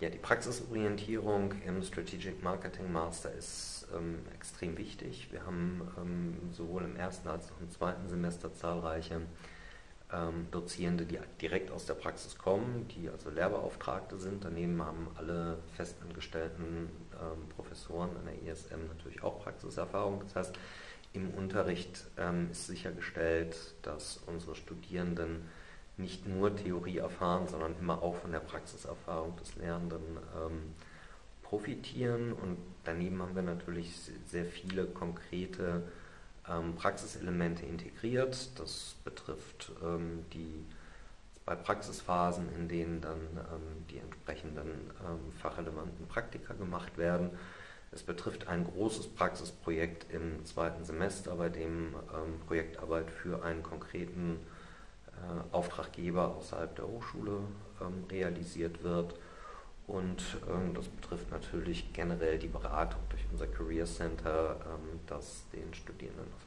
Ja, die Praxisorientierung im Strategic Marketing Master ist ähm, extrem wichtig. Wir haben ähm, sowohl im ersten als auch im zweiten Semester zahlreiche ähm, Dozierende, die direkt aus der Praxis kommen, die also Lehrbeauftragte sind. Daneben haben alle festangestellten ähm, Professoren an der ISM natürlich auch Praxiserfahrung. Das heißt, im Unterricht ähm, ist sichergestellt, dass unsere Studierenden nicht nur Theorie erfahren, sondern immer auch von der Praxiserfahrung des Lernenden ähm, profitieren. Und daneben haben wir natürlich sehr viele konkrete ähm, Praxiselemente integriert. Das betrifft ähm, die bei Praxisphasen, in denen dann ähm, die entsprechenden ähm, fachrelevanten Praktika gemacht werden. Es betrifft ein großes Praxisprojekt im zweiten Semester, bei dem ähm, Projektarbeit für einen konkreten äh, Auftraggeber außerhalb der Hochschule ähm, realisiert wird. Und ähm, das betrifft natürlich generell die Beratung durch unser Career Center, ähm, das den Studierenden auf